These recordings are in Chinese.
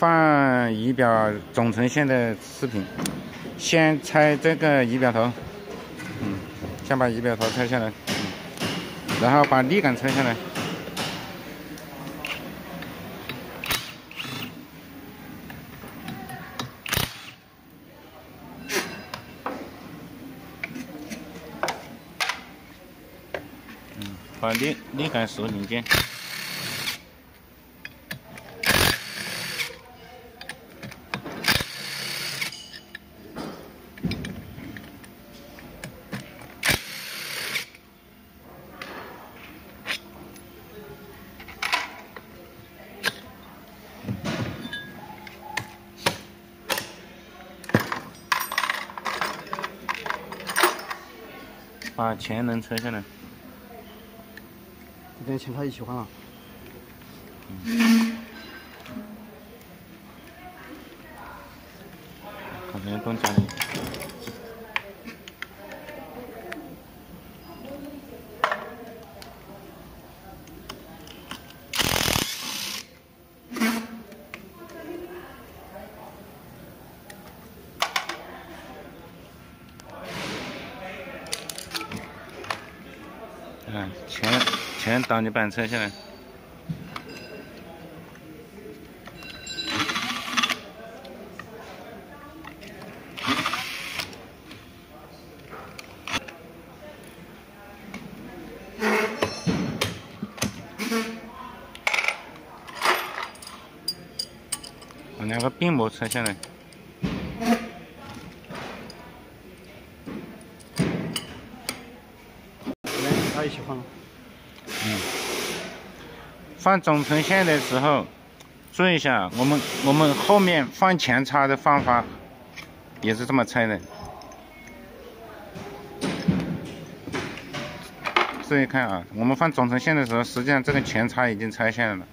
放仪表总成线的视频，先拆这个仪表头，嗯，先把仪表头拆下来，然后把立杆拆下来，把立立杆锁零件。把前轮拆下来，这跟前叉一起换啊。可能动家前前挡泥板拆下来，把两个并膜拆下来。一起放。嗯，放总成线的时候，注意一下，我们我们后面放前叉的方法也是这么拆的。注意看啊，我们放总成线的时候，实际上这个前叉已经拆下来了。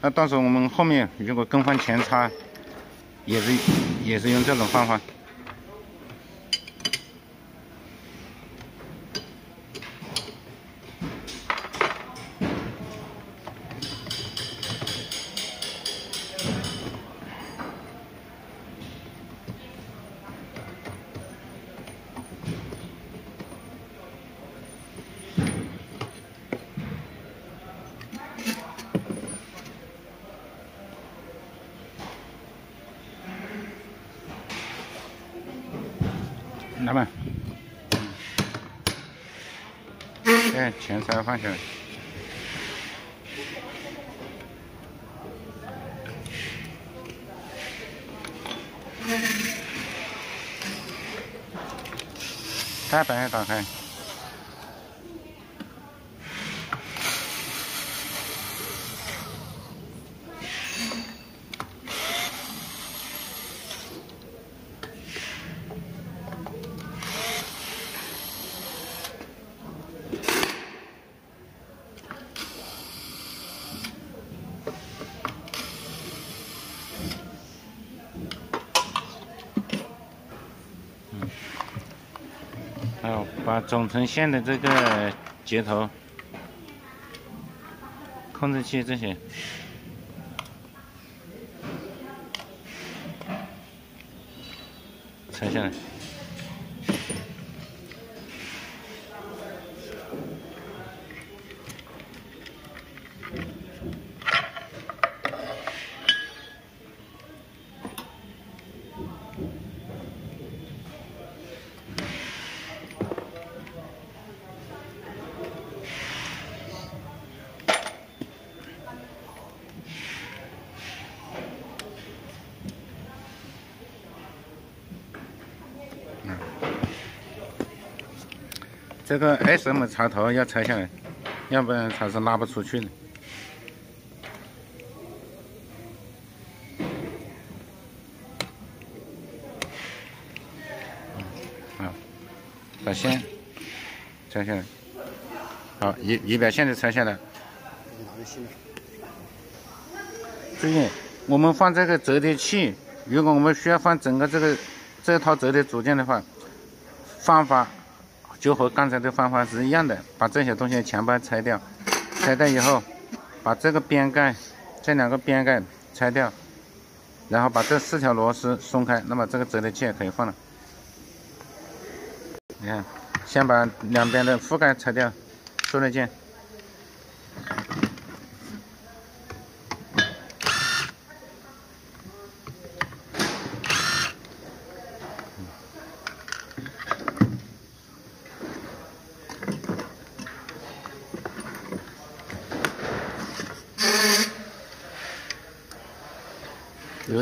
那到时候我们后面如果更换前叉，也是也是用这种方法。哎，前叉放下来，开板打开。把总成线的这个接头、控制器这些拆下来。这个 SM 插头要拆下来，要不然它是拉不出去的。好，把线拆下来。好，仪仪表线都拆下来。注意，我们放这个折叠器，如果我们需要放整个这个这套折叠组件的话，方法。就和刚才的方法是一样的，把这些东西全部拆掉，拆掉以后，把这个边盖，这两个边盖拆掉，然后把这四条螺丝松开，那么这个折叠器也可以放了。你看，先把两边的覆盖拆掉，塑料件。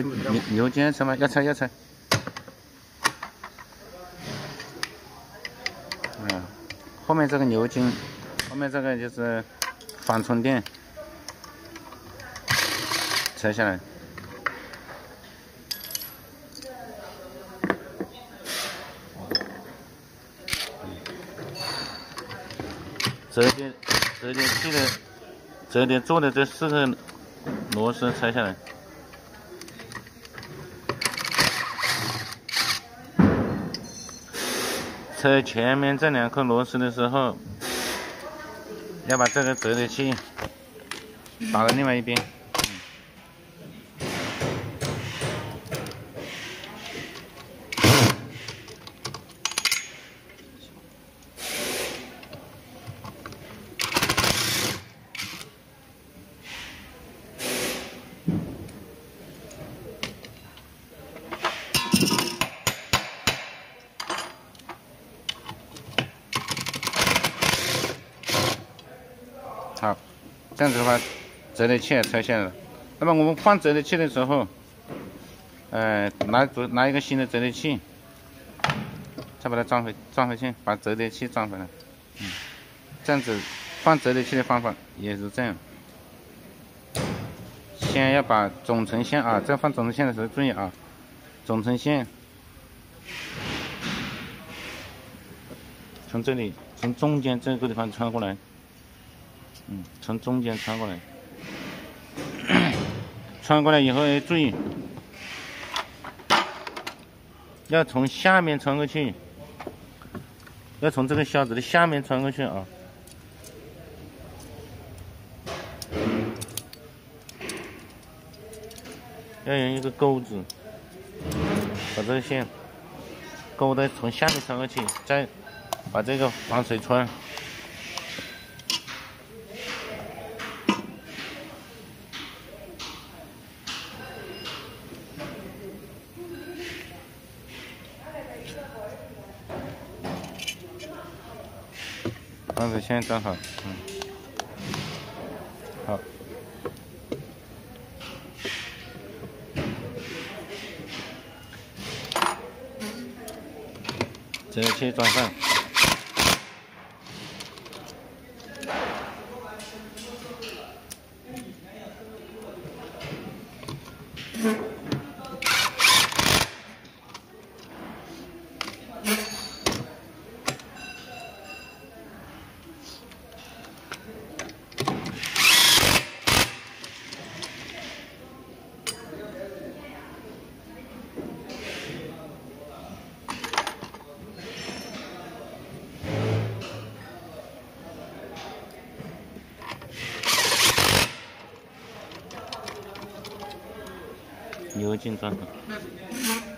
牛牛牛肩什么？要拆要拆。后面这个牛筋，后面这个就是防冲垫，拆下来。折叠折叠器的折叠做的这四个螺丝拆下来。车前面这两颗螺丝的时候，要把这个折叠器打到另外一边。好，这样子的话，折叠器也拆下来了。那么我们换折叠器的时候，呃，拿拿一个新的折叠器，再把它装回装回去，把折叠器装回来。嗯，这样子换折叠器的方法也是这样。先要把总成线啊，在放总成线的时候注意啊，总成线从这里从中间这个地方穿过来。嗯，从中间穿过来，穿过来以后要注意，要从下面穿过去，要从这个销子的下面穿过去啊，要用一个钩子把这个线勾的从下面穿过去，再把这个防水穿。刚才先装好，嗯，好，直接去装上。牛筋装上。